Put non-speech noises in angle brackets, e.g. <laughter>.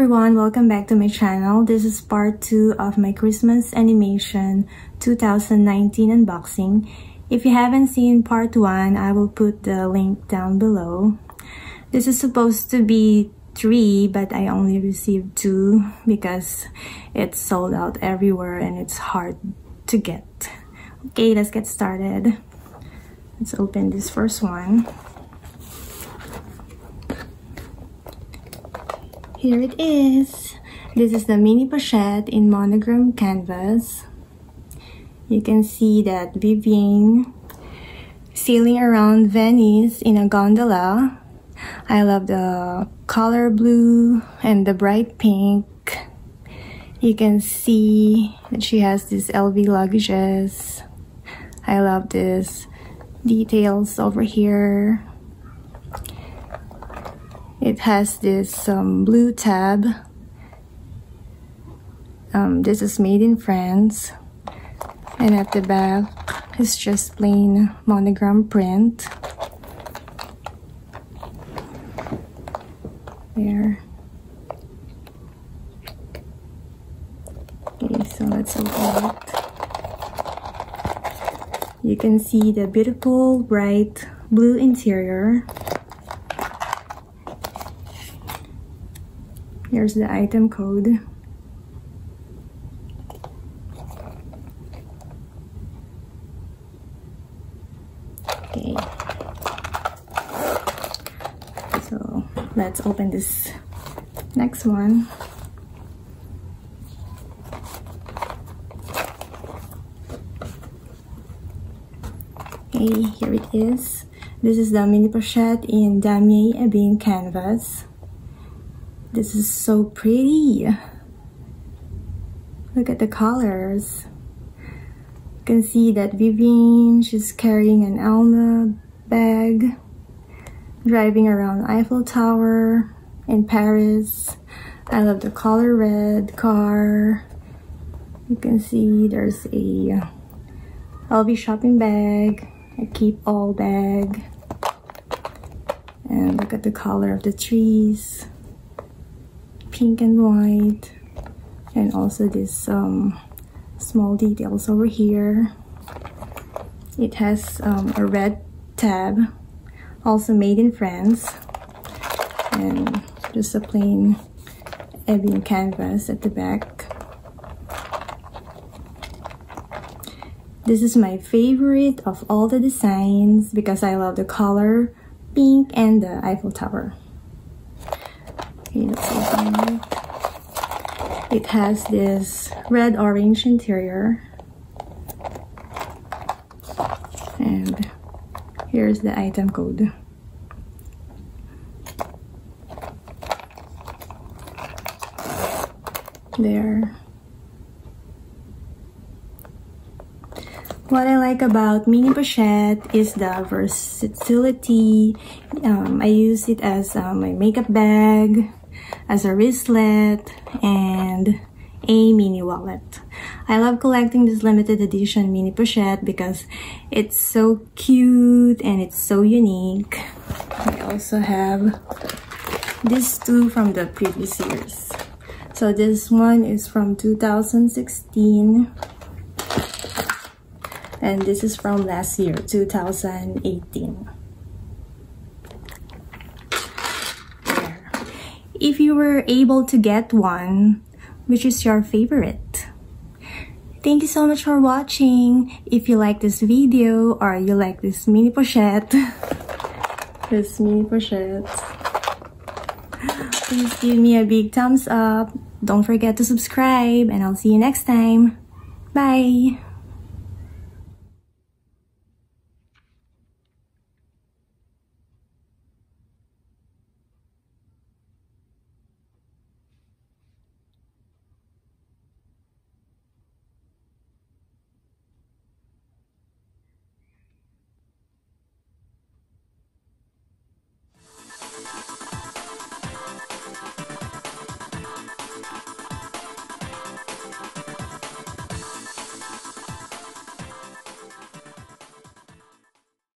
everyone, welcome back to my channel. This is part 2 of my Christmas Animation 2019 unboxing. If you haven't seen part 1, I will put the link down below. This is supposed to be 3 but I only received 2 because it's sold out everywhere and it's hard to get. Okay, let's get started. Let's open this first one. Here it is. This is the mini pochette in monogram canvas. You can see that Vivienne sailing around Venice in a gondola. I love the color blue and the bright pink. You can see that she has these LV luggages. I love this details over here it has this um, blue tab. Um, this is made in France. And at the back, it's just plain monogram print. There. Okay, so let's open it. You can see the beautiful bright blue interior. Here's the item code. Okay. So let's open this next one. Okay, here it is. This is the mini pochette in Damier Ebene canvas. This is so pretty. Look at the colors. You can see that Vivienne, she's carrying an Alma bag, driving around Eiffel Tower in Paris. I love the color red car. You can see there's a LV shopping bag, a Keepall bag. And look at the color of the trees pink and white and also this um, small details over here. It has um, a red tab also made in France and just a plain ebony canvas at the back. This is my favorite of all the designs because I love the color pink and the Eiffel Tower It. It has this red orange interior. And here's the item code. There. What I like about mini pochette is the versatility. Um, I use it as uh, my makeup bag, as a wristlet and a mini wallet. I love collecting this limited edition mini pochette because it's so cute and it's so unique. I also have these two from the previous years. So this one is from 2016 and this is from last year, 2018. If you were able to get one, which is your favorite. Thank you so much for watching. If you like this video or you like this mini pochette, <laughs> this mini pochette, please give me a big thumbs up. Don't forget to subscribe and I'll see you next time. Bye!